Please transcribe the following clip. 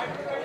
I'm